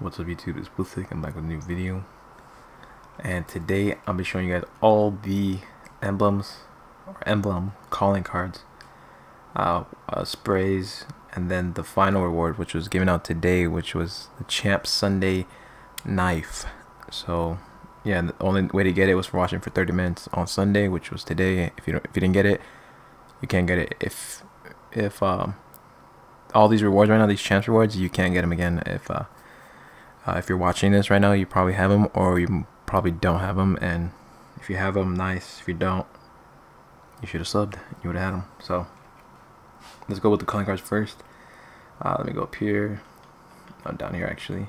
What's up YouTube, it's Ballistic, I'm back with a new video. And today I'll be showing you guys all the emblems, or emblem calling cards, uh, uh, sprays, and then the final reward which was given out today which was the Champ Sunday knife. So yeah, the only way to get it was for watching for 30 minutes on Sunday which was today. If you, don't, if you didn't get it, you can't get it. If, if um, all these rewards right now, these champs rewards, you can't get them again if uh, uh, if you're watching this right now, you probably have them, or you probably don't have them. And if you have them, nice. If you don't, you should have subbed. You would have had them. So let's go with the calling cards first. Uh, let me go up here. Oh, down here actually.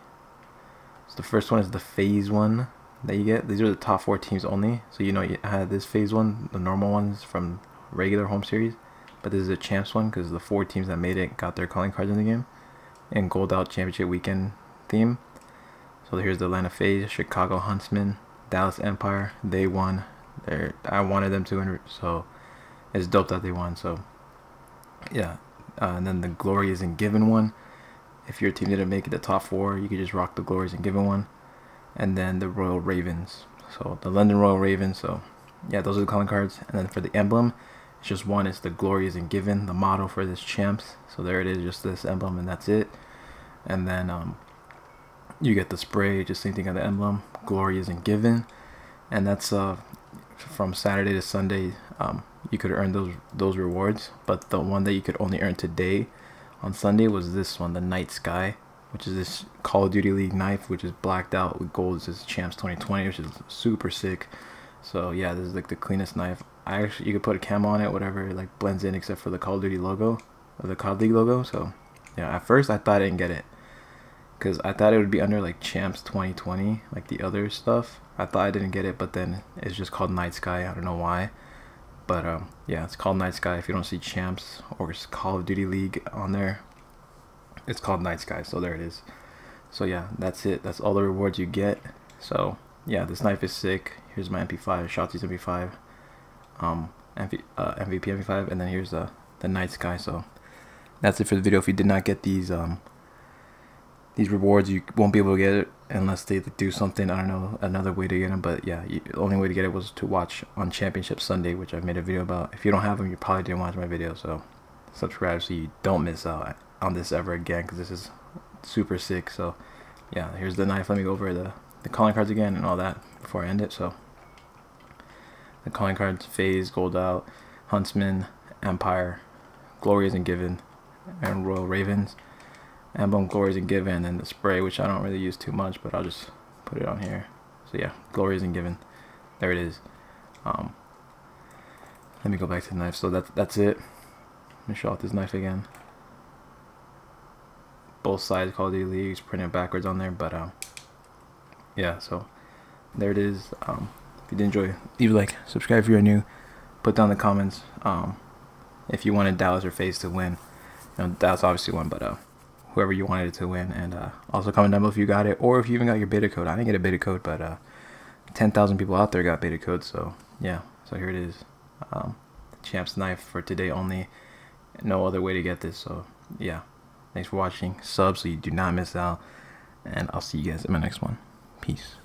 So the first one is the phase one that you get. These are the top four teams only. So you know you had this phase one, the normal ones from regular home series, but this is a champs one because the four teams that made it got their calling cards in the game, and gold out championship weekend theme. So here's the Atlanta FaZe, Chicago Huntsmen, Dallas Empire. They won. They I wanted them to win, so it's dope that they won. So yeah, uh, and then the Glory isn't given one. If your team didn't make it the top four, you could just rock the Glory isn't given one. And then the Royal Ravens. So the London Royal Ravens. So yeah, those are the calling cards. And then for the emblem, it's just one. It's the Glory isn't given, the motto for this champs. So there it is, just this emblem, and that's it. And then um, you get the spray just same thing on the emblem glory isn't given. And that's uh from saturday to sunday um you could earn those those rewards. But the one that you could only earn today on sunday was this one the night sky which is this call of duty league knife which is blacked out with gold. This is champs 2020 which is super sick. So yeah this is like the cleanest knife. I actually you could put a cam on it whatever it like blends in except for the call of duty logo or the cod league logo. So yeah at first i thought i didn't get it because I thought it would be under like Champs 2020, like the other stuff. I thought I didn't get it, but then it's just called Night Sky. I don't know why, but um, yeah, it's called Night Sky. If you don't see Champs or Call of Duty League on there, it's called Night Sky. So there it is. So yeah, that's it. That's all the rewards you get. So yeah, this knife is sick. Here's my MP5, Shotzzy's MP5, um, MV, uh, MVP MP5, and then here's the the Night Sky. So that's it for the video. If you did not get these um these rewards you won't be able to get it unless they do something i don't know another way to get them but yeah you, the only way to get it was to watch on championship sunday which I've made a video about. If you don't have them you probably didn't watch my video so subscribe so you don't miss out on this ever again because this is super sick so yeah here's the knife. Let me go over the the calling cards again and all that before i end it so. The calling cards FaZe gold out huntsman empire glory isn't given and royal ravens Emblem Glory isn't given, and the spray, which I don't really use too much, but I'll just put it on here. So yeah, Glory isn't given. There it is. Um, let me go back to the knife. So that's that's it. Let me show off this knife again. Both sides Call of Duty Leagues printed backwards on there, but um, yeah. So there it is. Um, if you did enjoy, leave a like, subscribe if you're new. Put down the comments um, if you wanted Dallas or FaZe to win. You know, Dallas obviously won, but uh whoever you wanted it to win. And uh, also comment down below if you got it or if you even got your beta code. I didn't get a beta code, but uh, 10,000 people out there got beta code. So yeah, so here it is. Um, Champ's knife for today only. No other way to get this. So yeah, thanks for watching. Sub so you do not miss out. And I'll see you guys in my next one. Peace.